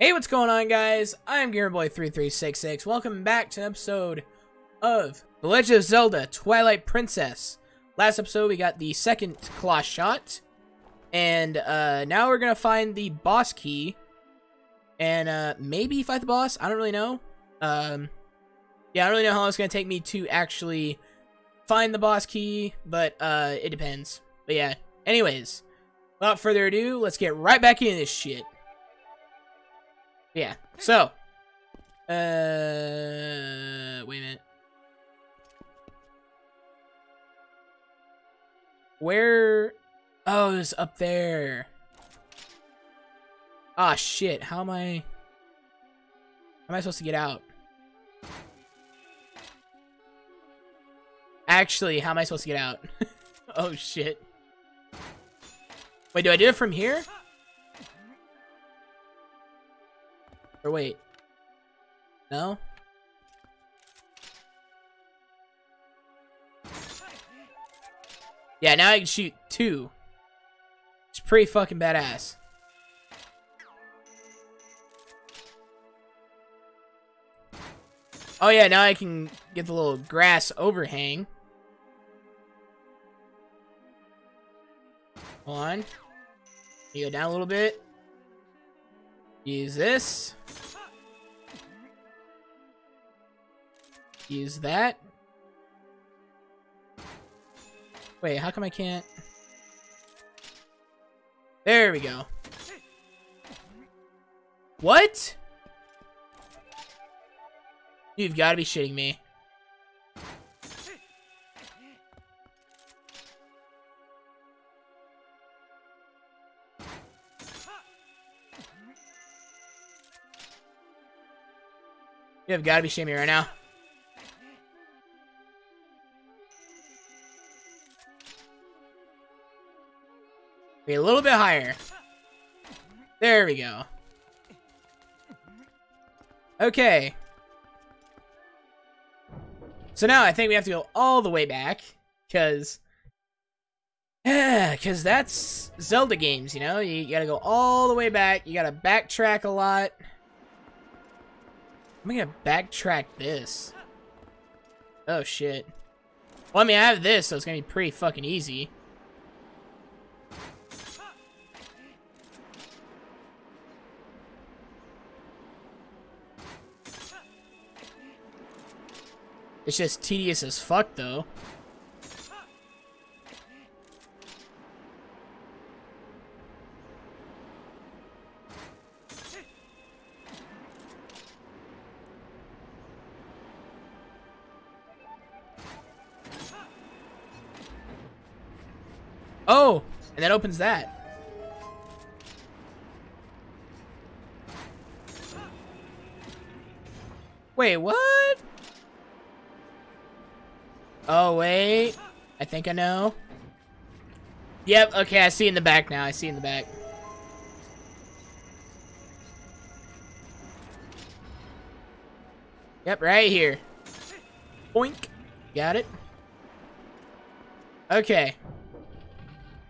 Hey, what's going on, guys? I'm GamerBoy3366. Welcome back to an episode of The Legend of Zelda Twilight Princess. Last episode, we got the second claw shot. And uh, now we're going to find the boss key. And uh, maybe fight the boss. I don't really know. Um, yeah, I don't really know how long it's going to take me to actually find the boss key. But uh, it depends. But yeah, anyways. Without further ado, let's get right back into this shit. Yeah. So, uh, wait a minute. Where? Oh, it's up there. Ah, shit. How am I? How am I supposed to get out? Actually, how am I supposed to get out? oh, shit. Wait, do I do it from here? Or wait. No? Yeah, now I can shoot two. It's pretty fucking badass. Oh yeah, now I can get the little grass overhang. Hold on. You go down a little bit. Use this. Use that. Wait, how come I can't? There we go. What? You've got to be shitting me. You have got to be shitting me right now. Be a little bit higher. There we go. Okay. So now I think we have to go all the way back, because... Because that's Zelda games, you know? You gotta go all the way back, you gotta backtrack a lot. I'm gonna backtrack this. Oh, shit. Well, I mean, I have this, so it's gonna be pretty fucking easy. It's just tedious as fuck, though. Oh, and that opens that. Wait, what? Oh, wait. I think I know. Yep, okay, I see in the back now. I see in the back. Yep, right here. Boink. Got it. Okay.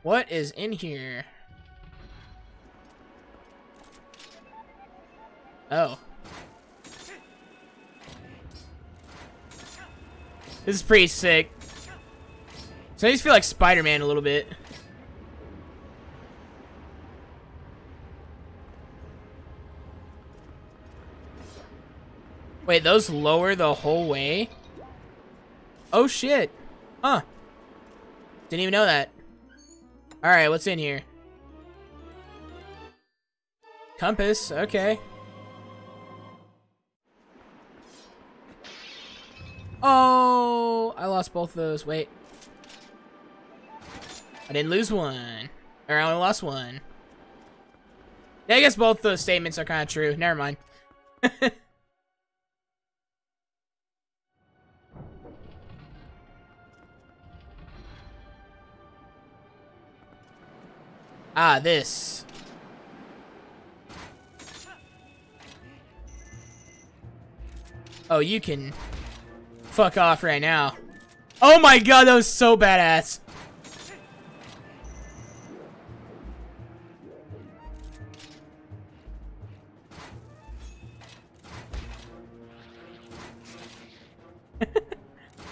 What is in here? Oh. This is pretty sick. So I just feel like Spider-Man a little bit. Wait, those lower the whole way? Oh shit. Huh. Didn't even know that. Alright, what's in here? Compass, okay. Oh, I lost both of those. Wait. I didn't lose one. Or I only lost one. Yeah, I guess both those statements are kind of true. Never mind. ah, this. Oh, you can fuck off right now. Oh my god, that was so badass.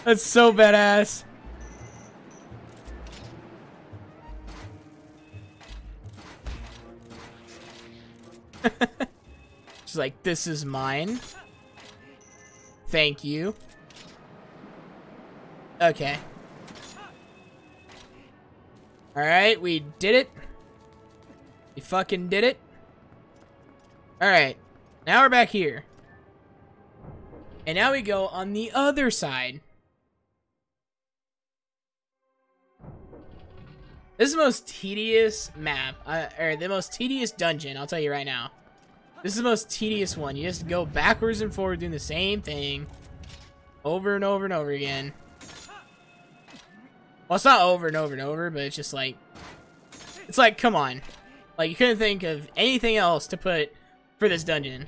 That's so badass. She's like, this is mine. Thank you. Okay. Alright, we did it. We fucking did it. Alright. Now we're back here. And now we go on the other side. This is the most tedious map, uh, or the most tedious dungeon, I'll tell you right now. This is the most tedious one. You just go backwards and forward doing the same thing over and over and over again. Well, it's not over and over and over, but it's just like, it's like, come on. Like, you couldn't think of anything else to put for this dungeon.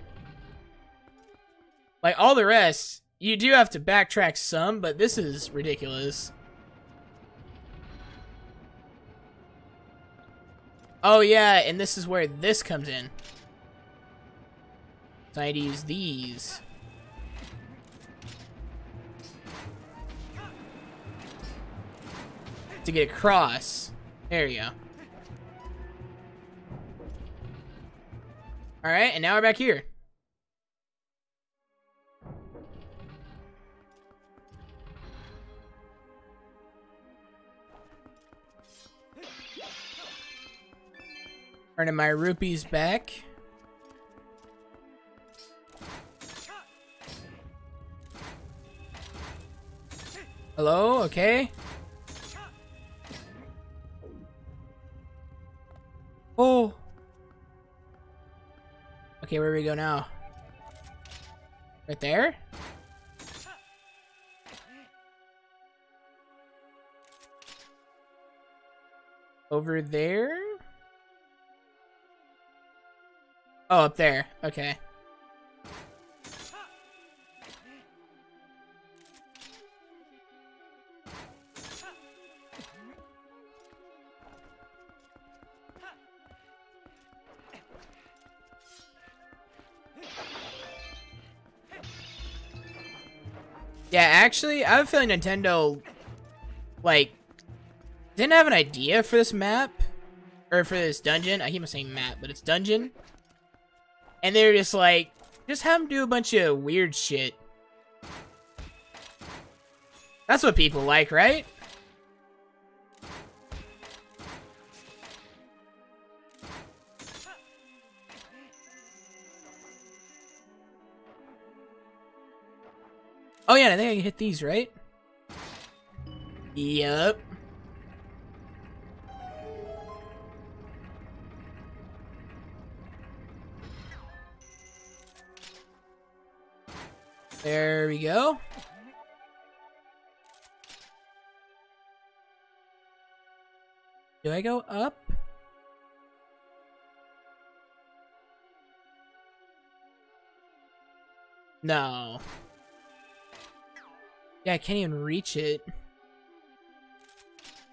Like, all the rest, you do have to backtrack some, but this is ridiculous. Oh, yeah, and this is where this comes in. So I need to use these. To get across. There you go. Alright, and now we're back here. Earning my rupees back. Hello? Okay. Oh. Okay, where do we go now? Right there? Over there? Oh, up there. Okay. Actually, I have a feeling Nintendo, like, didn't have an idea for this map, or for this dungeon. I keep saying map, but it's dungeon. And they're just like, just have them do a bunch of weird shit. That's what people like, right? Oh yeah, I think I can hit these, right? Yep. There we go. Do I go up? No. Yeah, I can't even reach it.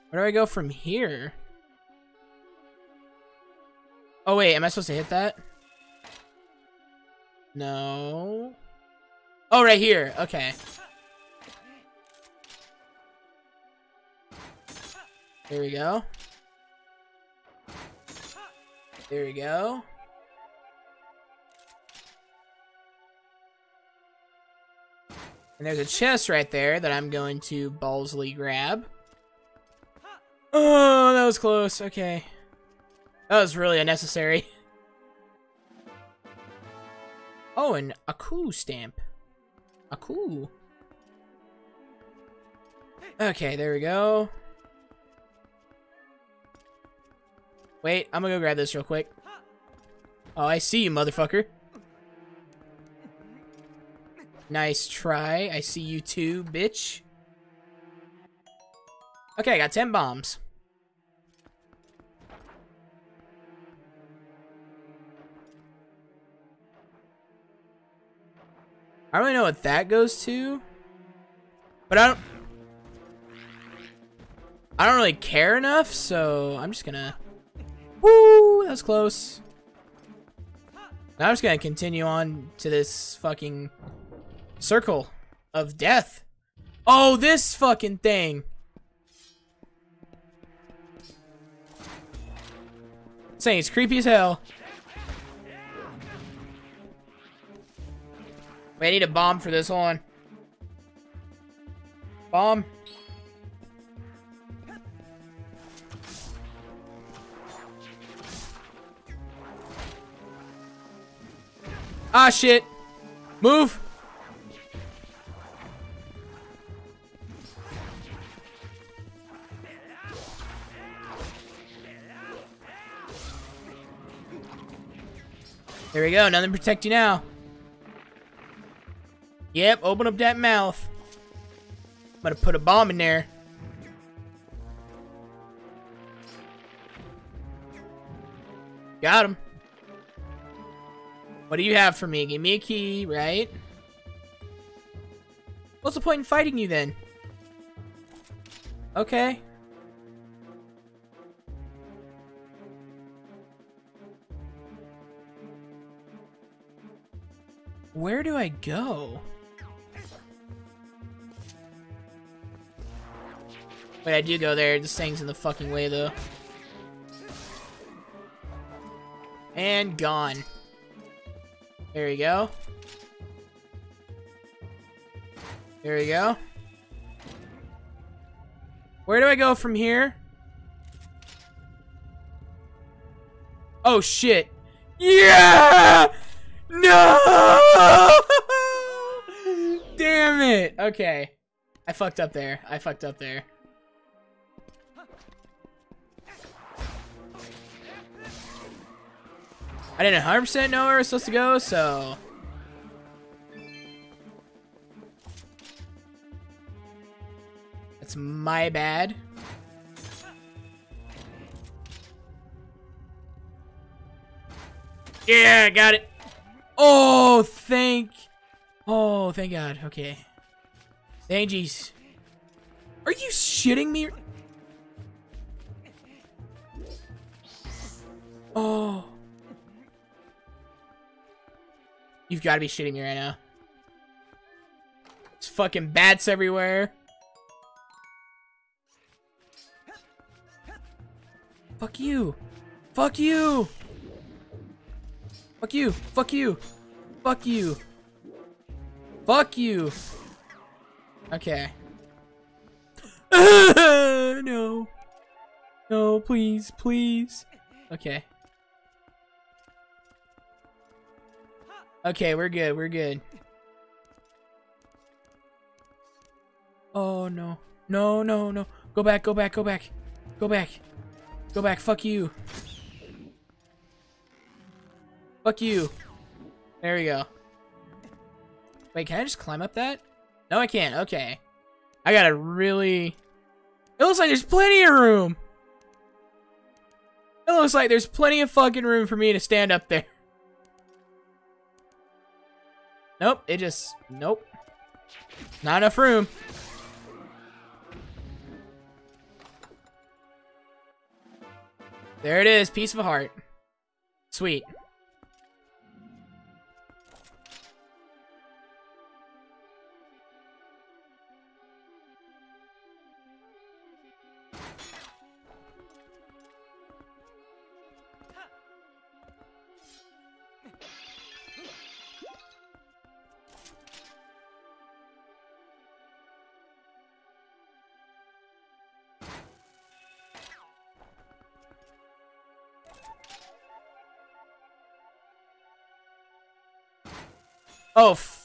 Where do I go from here? Oh wait, am I supposed to hit that? No. Oh, right here. Okay. There we go. There we go. And there's a chest right there that I'm going to ballsly grab. Oh, that was close. Okay. That was really unnecessary. Oh, and a cool stamp. A cool. Okay, there we go. Wait, I'm gonna go grab this real quick. Oh, I see you, motherfucker. Nice try. I see you too, bitch. Okay, I got 10 bombs. I don't really know what that goes to. But I don't... I don't really care enough, so I'm just gonna... Woo! That was close. Now I'm just gonna continue on to this fucking circle of death. Oh, this fucking thing. Saying it's creepy as hell. Wait, I need a bomb for this one. Bomb. Ah, shit. Move. There we go. Nothing protect you now. Yep, open up that mouth. I'm gonna put a bomb in there. Got him. What do you have for me? Give me a key, right? What's the point in fighting you then? Okay. Where do I go? Wait, I do go there. This thing's in the fucking way, though. And gone. There we go. There we go. Where do I go from here? Oh, shit. Yeah! No! Damn it. Okay. I fucked up there. I fucked up there. I didn't 100% know where I was supposed to go, so... That's my bad. Yeah, got it. Oh, thank... Oh, thank God. Okay. Thank. Are you shitting me? Oh. You've got to be shitting me right now. It's fucking bats everywhere. Fuck you. Fuck you. Fuck you. Fuck you. Fuck you. Fuck you. Okay. no. No, please, please. Okay. Okay, we're good, we're good. Oh, no. No, no, no. Go back, go back, go back. Go back. Go back, fuck you. Fuck you. There we go. Wait, can I just climb up that? No, I can't. Okay. I gotta really... It looks like there's plenty of room. It looks like there's plenty of fucking room for me to stand up there. Nope, it just... Nope. Not enough room. There it is, piece of heart. Sweet.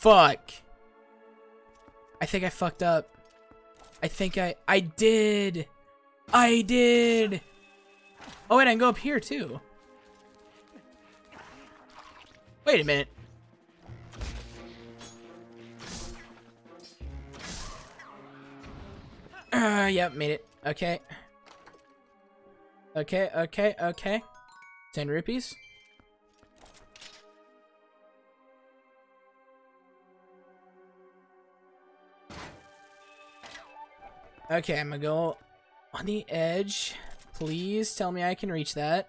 Fuck. I think I fucked up. I think I... I did! I did! Oh, wait, I can go up here, too. Wait a minute. Uh, yep, made it. Okay. Okay, okay, okay. 10 rupees. Okay, I'm gonna go on the edge. Please tell me I can reach that.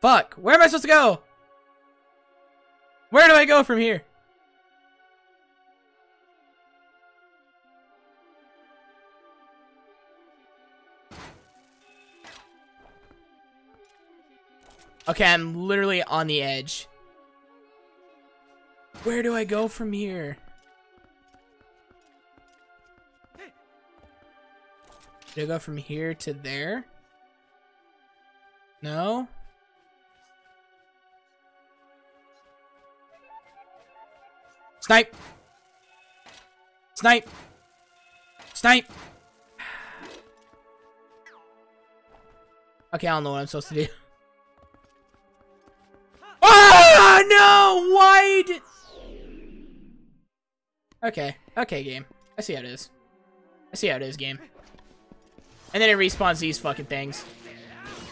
Fuck! Where am I supposed to go? Where do I go from here? Okay, I'm literally on the edge. Where do I go from here? Do I go from here to there? No? Snipe! Snipe! Snipe! Okay, I don't know what I'm supposed to do. Oh no! Why did... Okay. Okay, game. I see how it is. I see how it is, game. And then it respawns these fucking things.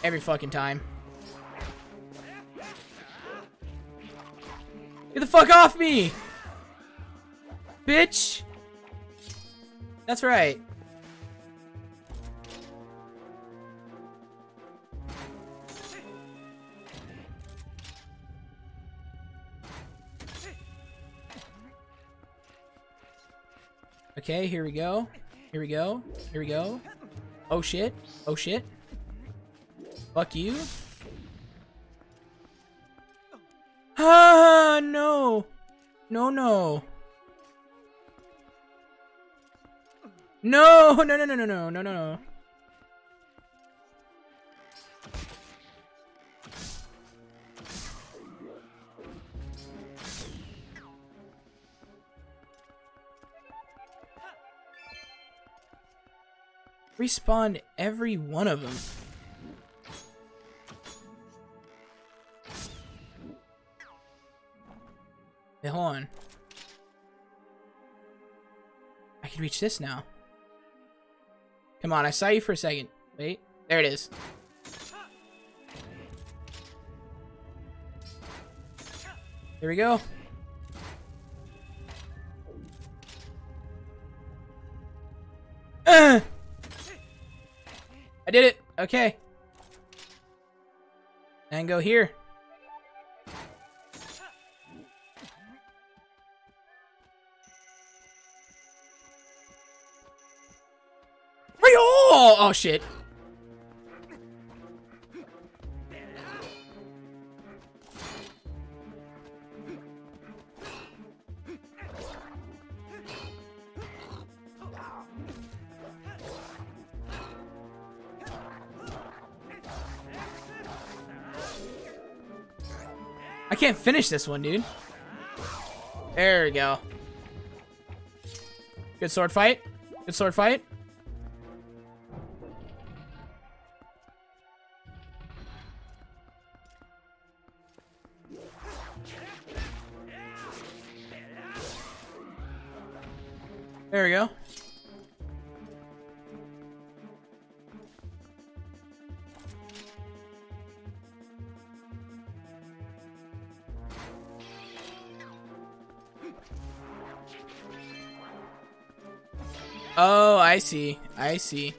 Every fucking time. Get the fuck off me! Bitch! That's right. Okay, here we go. Here we go. Here we go. Oh shit. Oh shit. Fuck you. Ah, no. No, no. No, no, no, no, no, no, no, no, no. Respawn every one of them. Hey, hold on. I can reach this now. Come on, I saw you for a second. Wait, there it is. Here we go. I did it. Okay. And go here. Oh, oh shit. Finish this one, dude. There we go. Good sword fight. Good sword fight. There we go. I see. I see.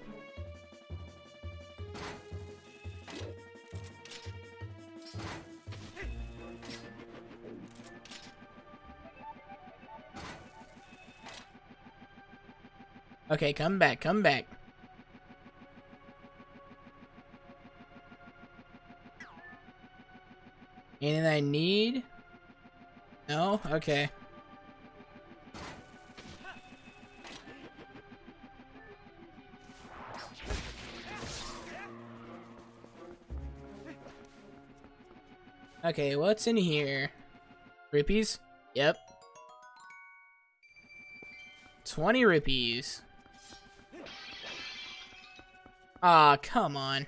Okay, come back, come back. Anything I need? No? Okay. Okay, what's in here? Rupees? Yep. 20 rupees. Aw, oh, come on.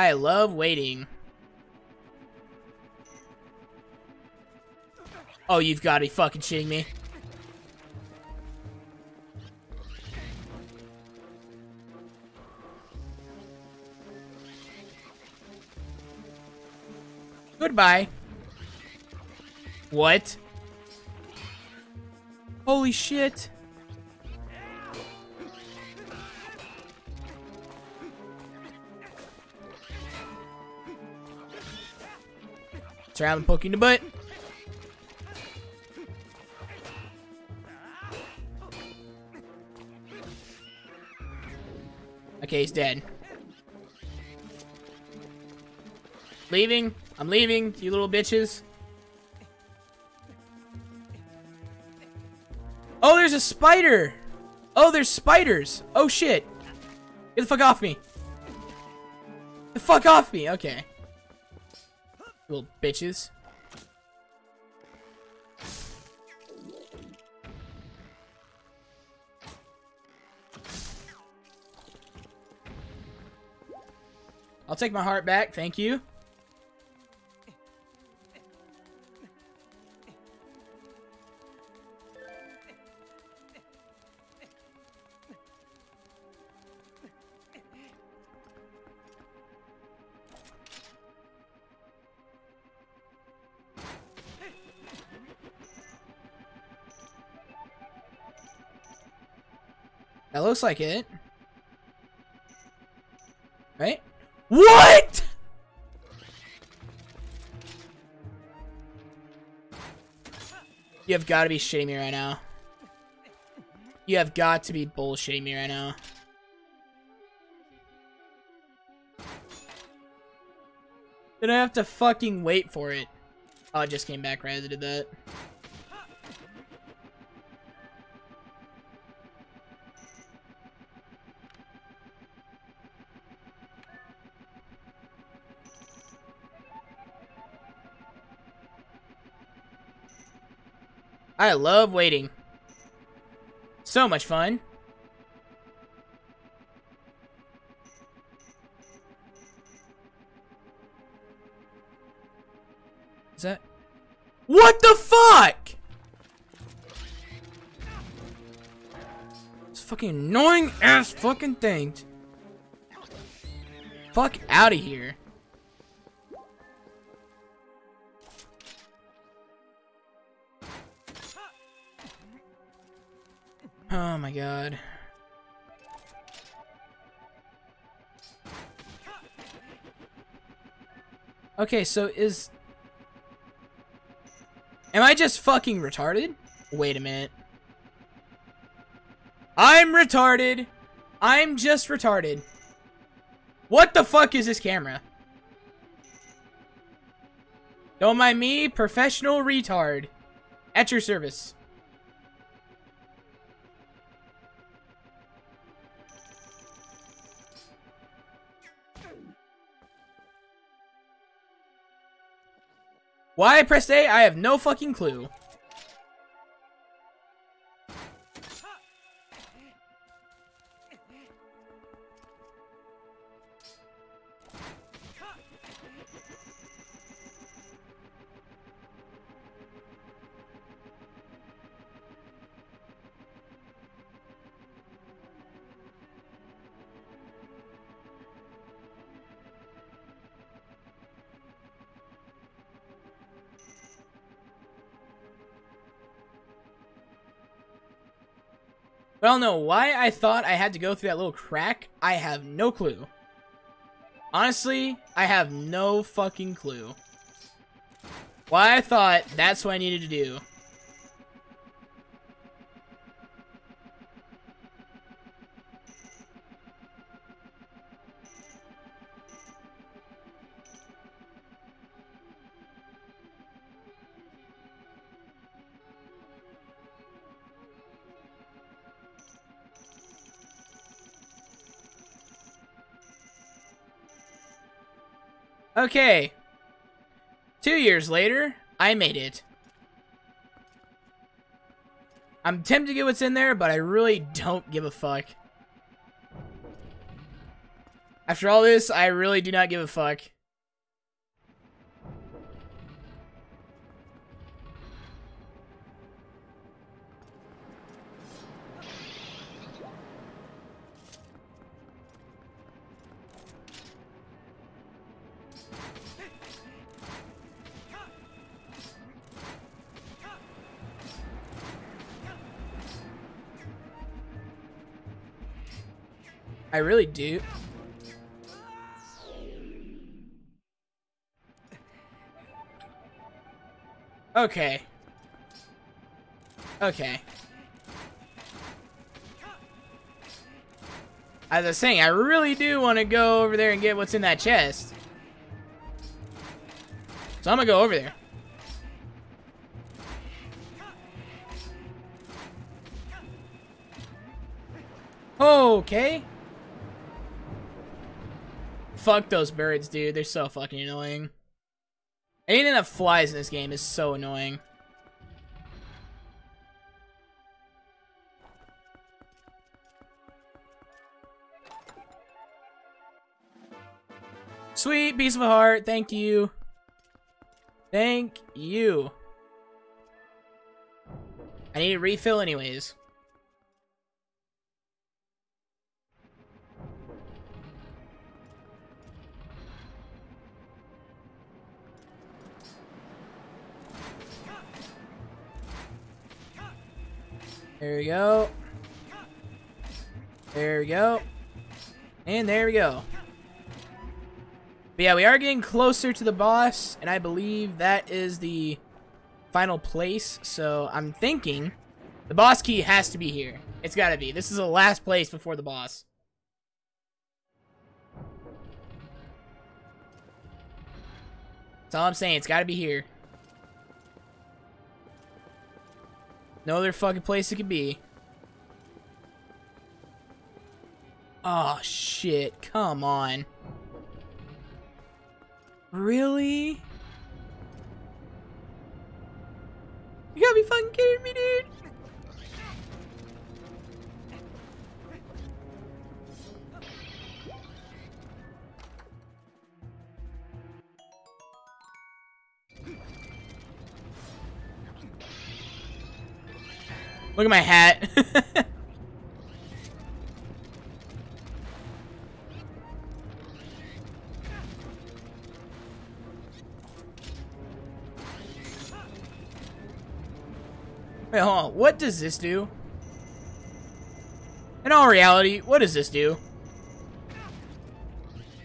I love waiting. Oh, you've got to be fucking shitting me. Goodbye. What? Holy shit. Sorry, I'm poking the butt. Okay, he's dead. Leaving? I'm leaving, you little bitches. Oh, there's a spider! Oh, there's spiders! Oh, shit. Get the fuck off me. Get the fuck off me! Okay. Little bitches. I'll take my heart back, thank you. Looks like it. Right? What?! You have got to be shitting me right now. You have got to be bullshitting me right now. Did I have to fucking wait for it? Oh, it just came back right as I did that. I love waiting. So much fun. Is that... What the fuck?! It's fucking annoying ass fucking things. Fuck out of here. Oh my god. Okay, so is... Am I just fucking retarded? Wait a minute. I'm retarded. I'm just retarded. What the fuck is this camera? Don't mind me, professional retard. At your service. Why I pressed A, I have no fucking clue. I don't know why I thought I had to go through that little crack. I have no clue. Honestly, I have no fucking clue. Why I thought that's what I needed to do. Okay. Two years later, I made it. I'm tempted to get what's in there, but I really don't give a fuck. After all this, I really do not give a fuck. I really do. Okay. Okay. As I was saying, I really do want to go over there and get what's in that chest. So I'm gonna go over there. Okay. Fuck those birds, dude. They're so fucking annoying. Anything that flies in this game is so annoying. Sweet piece of a heart. Thank you. Thank you. I need a refill anyways. There we go. There we go. And there we go. But yeah, we are getting closer to the boss, and I believe that is the final place. So I'm thinking the boss key has to be here. It's got to be. This is the last place before the boss. That's all I'm saying. It's got to be here. No other fucking place it could be. Oh, shit. Come on. Really? You gotta be fucking kidding me, dude. Look at my hat. Wait, hold on. What does this do? In all reality, what does this do?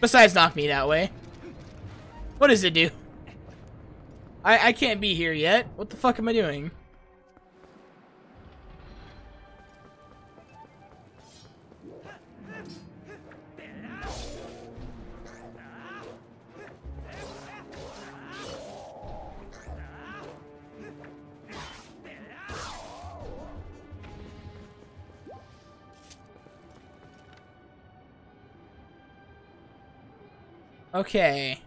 Besides knock me that way. What does it do? I, I can't be here yet. What the fuck am I doing? Okay.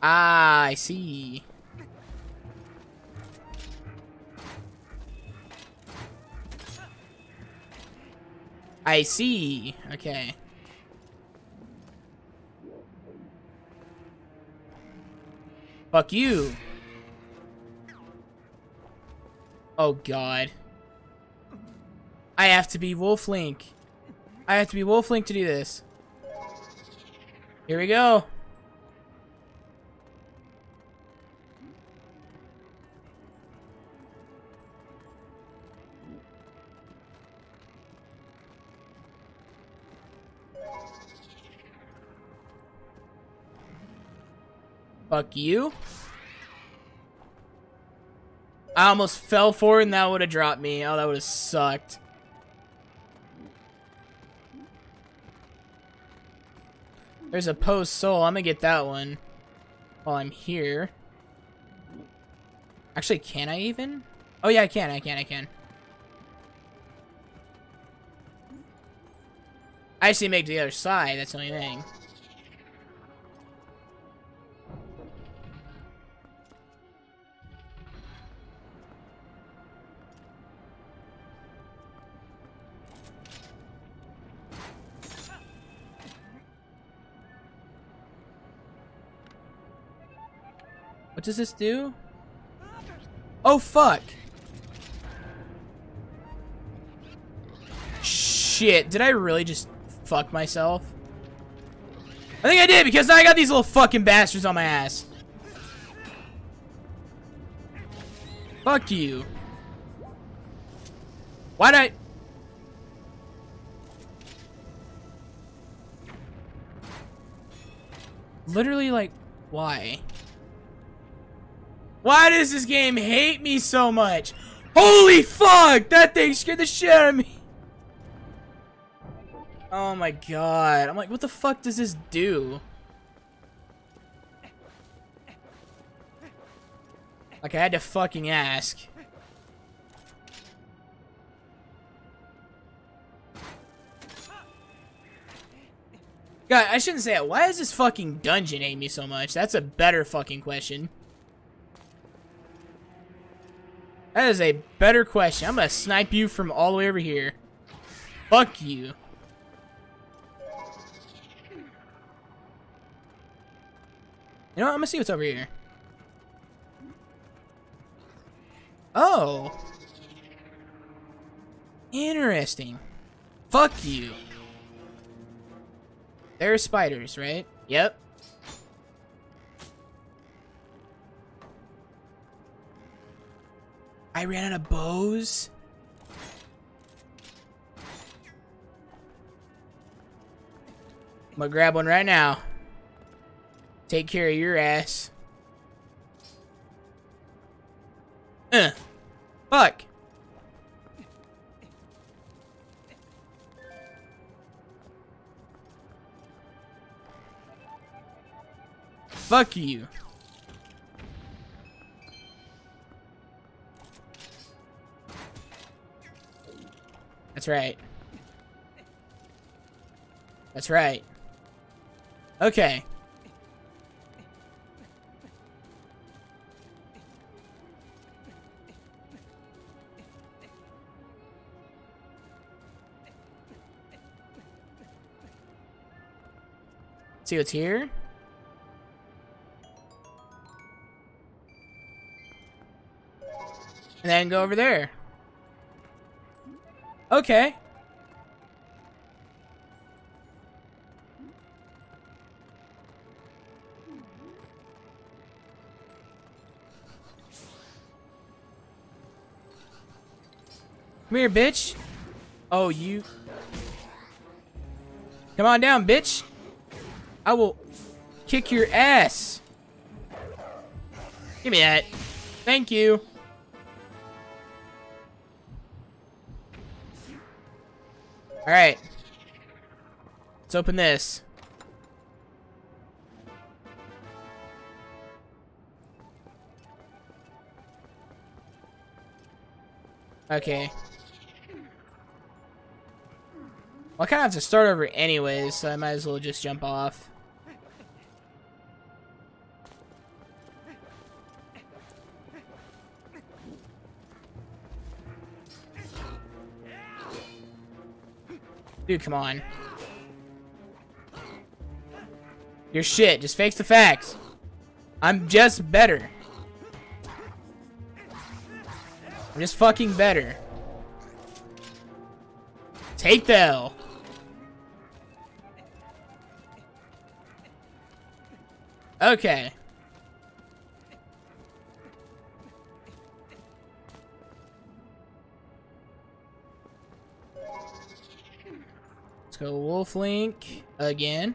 Ah, I see. I see. Okay. Fuck you. Oh, God. I have to be Wolf Link. I have to be Wolf Link to do this. Here we go. Fuck you. I almost fell for it and that would have dropped me. Oh, that would have sucked. There's a Poe soul. I'm gonna get that one while I'm here. Actually, can I even? Oh yeah, I can, I can, I can. I actually make the other side, that's the only thing. What does this do? Oh, fuck. Shit, did I really just fuck myself? I think I did, because now I got these little fucking bastards on my ass. Fuck you. Why'd I... Literally, like, why? Why does this game hate me so much? Holy fuck! That thing scared the shit out of me! Oh my god. I'm like, what the fuck does this do? Like, I had to fucking ask. God, I shouldn't say it. Why does this fucking dungeon hate me so much? That's a better fucking question. That is a better question. I'm gonna snipe you from all the way over here. Fuck you. You know what? I'm gonna see what's over here. Oh. Interesting. Fuck you. There are spiders, right? Yep. I ran out of bows? I'm gonna grab one right now. Take care of your ass. Uh. Fuck. Fuck you. That's right. That's right. Okay. See what's here? And then go over there. Okay. Come here, bitch. Oh, you. Come on down, bitch. I will kick your ass. Give me that. Thank you. Alright. Let's open this. Okay. Well, I kind of have to start over anyways, so I might as well just jump off. Dude, come on. Your shit. Just face the facts. I'm just better. I'm just fucking better. Take the L. Okay. Go Wolf Link again.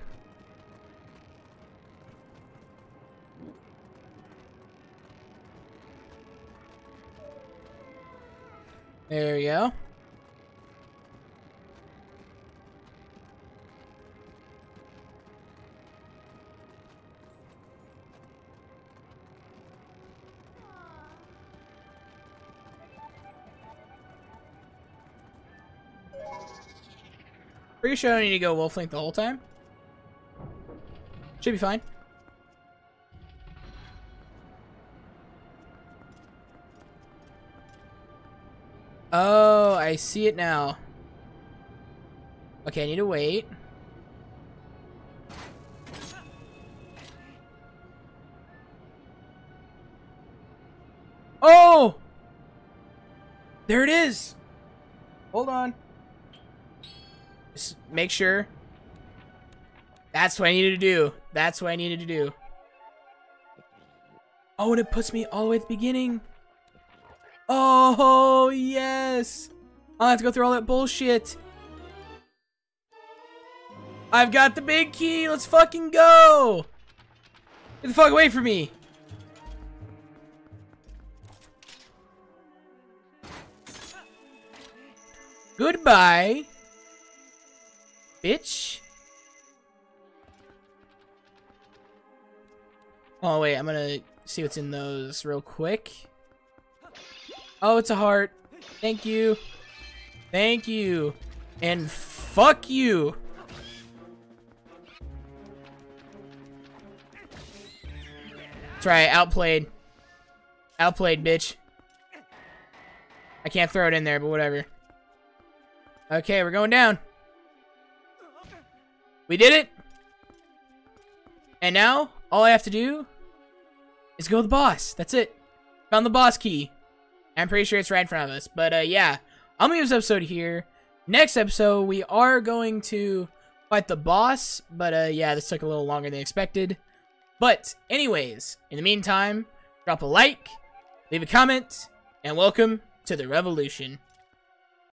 There we go. Pretty sure I need to go Wolf Link the whole time. Should be fine. Oh, I see it now. Okay, I need to wait. Oh! There it is! Hold on. Make sure. That's what I needed to do. That's what I needed to do. Oh, and it puts me all the way at the beginning. Oh, yes. I'll have to go through all that bullshit. I've got the big key. Let's fucking go. Get the fuck away from me! Goodbye, bitch. Oh, wait, I'm gonna see what's in those real quick. Oh, it's a heart. Thank you. Thank you. And fuck you. That's right, outplayed. Outplayed, bitch. I can't throw it in there, but whatever. Okay, we're going down. We did it. And now, all I have to do is go to the boss. That's it. Found the boss key. I'm pretty sure it's right in front of us. But, uh, yeah. I'm going to this episode here. Next episode, we are going to fight the boss. But, uh, yeah, this took a little longer than expected. But, anyways, in the meantime, drop a like, leave a comment, and welcome to the revolution.